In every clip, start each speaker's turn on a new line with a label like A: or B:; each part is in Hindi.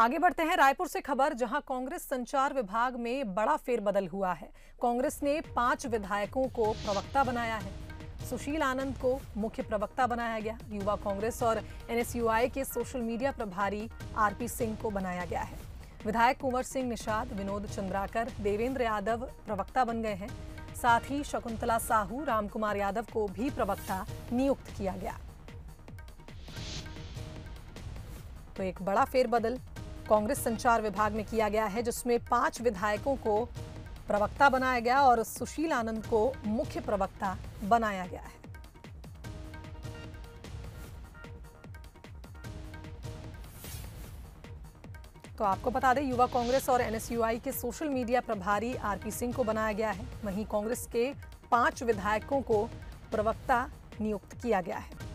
A: आगे बढ़ते हैं। रायपुर से खबर, जहाँ कांग्रेस संचार विभाग में बड़ा फेरबदल हुआ है। कांग्रेस ने पाँच विधायकों को प्रवक्ता बनाया है। सुशील आनंद को मुख्य प्रवक्ता बनाया गया। युवा कांग्रेस और एनएसयूआई के सोशल मीडिया प्रभारी आरपी सिंह को बनाया गया है। विधायक कुंवर सिंह निषाद, विनोद चंद्राकर, देवेंद्र यादव प्रवक्ता बन गए हैं। साथ ही शकुंतला साहू, रामकुमार यादव को भी प्रवक्ता नियुक्त किया गया। तो एक बड़ा फेरबदल कांग्रेस संचार विभाग में किया गया है, जिसमें पाँच विधायकों को प्रवक्ता बनाया गया और सुशील आनंद को मुख्य प्रवक्ता बनाया गया है। तो आपको बता दें, युवा कांग्रेस और एनएसयूआई के सोशल मीडिया प्रभारी आरपी सिंह को बनाया गया है। वहीं कांग्रेस के पाँच विधायकों को प्रवक्ता नियुक्त किया गया है।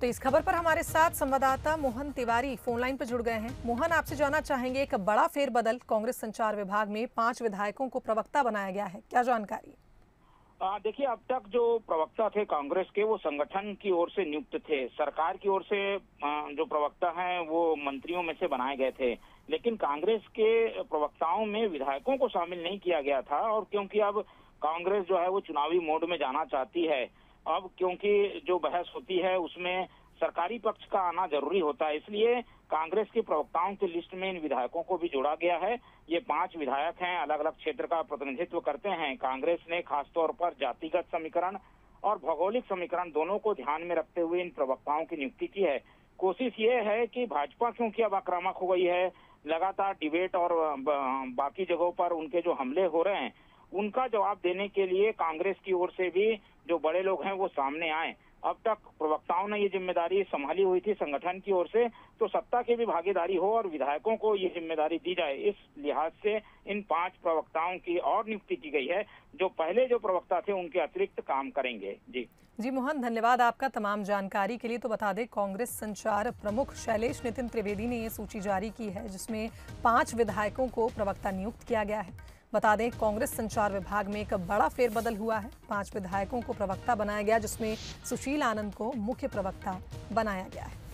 A: तो इस खबर पर हमारे साथ संवाददाता मोहन तिवारी फ़ोन लाइन पर जुड़ गए हैं। मोहन, आपसे जानना चाहेंगे एक बड़ा फेरबदल कांग्रेस संचार विभाग में पाँच विधायकों को प्रवक्ता बनाया गया है। क्या जानकारी?
B: देखिए, अब तक जो प्रवक्ता थे कांग्रेस के, वो संगठन की ओर से नियुक्त थे। सरकार की ओर से जो प्रवक्ता हैं, वो मंत्रियों में से बनाए गए थे। लेकिन कांग्रेस के प्रवक्ताओं में विधायकों को शामिल नहीं किया गया था और क्योंकि अब कांग्रेस जो है, वो चुनावी मोड में जाना चाहती है। अब क्योंकि जो बहस होती है, उसमें सरकारी पक्ष का आना ज़रूरी होता है। इसलिए कांग्रेस के प्रवक्ताओं की लिस्ट में इन विधायकों को भी जोड़ा गया है। ये पाँच विधायक हैं अलग अलग क्षेत्र का प्रतिनिधित्व करते हैं। कांग्रेस ने खासतौर पर जातिगत समीकरण और भौगोलिक समीकरण दोनों को ध्यान में रखते हुए इन प्रवक्ताओं की नियुक्ति की है। कोशिश ये है कि भाजपा क्योंकि अब आक्रामक हो गई है? लगातार डिबेट और बाकी जगहों पर उनके जो हमले हो रहे हैं उनका जवाब देने के लिए कांग्रेस की ओर से भी जो बड़े लोग हैं वो सामने आए। अब तक प्रवक्ताओं ने ये ज़िम्मेदारी संभाली हुई थी संगठन की ओर से तो सत्ता की भी भागीदारी हो और विधायकों को ये ज़िम्मेदारी दी जाए, इस लिहाज से इन पाँच प्रवक्ताओं की और नियुक्ति की गई है, जो पहले जो प्रवक्ता थे उनके अतिरिक्त काम करेंगे। जी।
A: जी, मोहन, धन्यवाद आपका तमाम जानकारी के लिए। तो बता दें, कांग्रेस संचार प्रमुख शैलेश नितिन त्रिवेदी ने ये सूची जारी की है, जिसमें पाँच विधायकों को प्रवक्ता नियुक्त किया गया है। बता दें, कांग्रेस संचार विभाग में एक बड़ा फेरबदल हुआ है। पाँच विधायकों को प्रवक्ता बनाया गया, जिसमें सुशील आनंद को मुख्य प्रवक्ता बनाया गया है।